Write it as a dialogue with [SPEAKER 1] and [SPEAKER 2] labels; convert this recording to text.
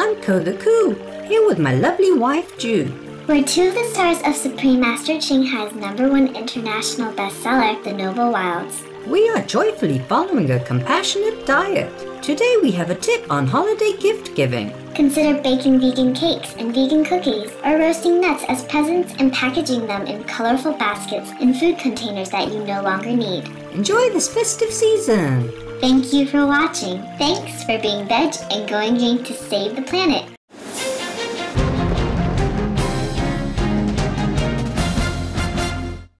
[SPEAKER 1] I'm Co the Coot, here with my lovely wife Ju.
[SPEAKER 2] We're two of the stars of Supreme Master Ching Hai's number one international bestseller, The Noble Wilds.
[SPEAKER 1] We are joyfully following a compassionate diet. Today we have a tip on holiday gift giving.
[SPEAKER 2] Consider baking vegan cakes and vegan cookies, or roasting nuts as presents and packaging them in colorful baskets and food containers that you no longer need.
[SPEAKER 1] Enjoy this festive season.
[SPEAKER 2] Thank you for watching. Thanks for being veg and going green to save the planet.